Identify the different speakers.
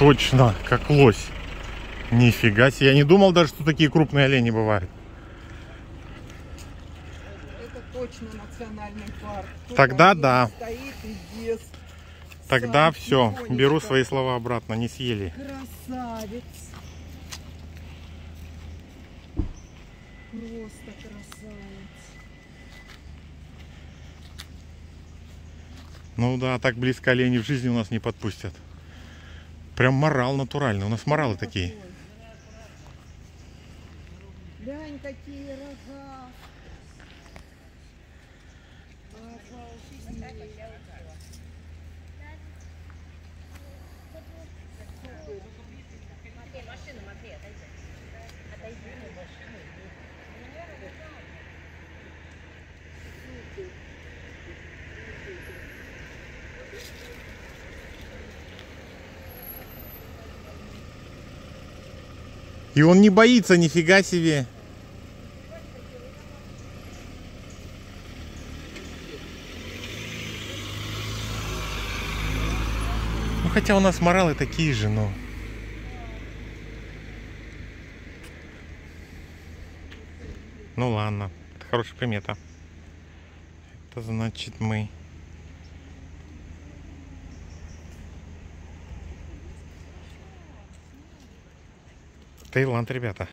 Speaker 1: Точно, как лось. Нифига себе. Я не думал даже, что такие крупные олени бывают.
Speaker 2: Это точно национальный парк. Тут
Speaker 1: Тогда да.
Speaker 2: Стоит и ест.
Speaker 1: Тогда
Speaker 2: Сам
Speaker 1: все.
Speaker 2: тихонечко.
Speaker 1: Беру свои слова обратно. Не съели.
Speaker 2: Красавец. Просто красавец.
Speaker 1: Ну да, так близко олени в жизни у нас не подпустят. Прям морал натуральный. У нас моралы такие.
Speaker 2: Глянь, какие рога. Обалдеть.
Speaker 1: И он не боится, нифига себе. Ну хотя у нас моралы такие же, но... Ну ладно, это хорошая примета. Это значит мы... Таиланд, ребята.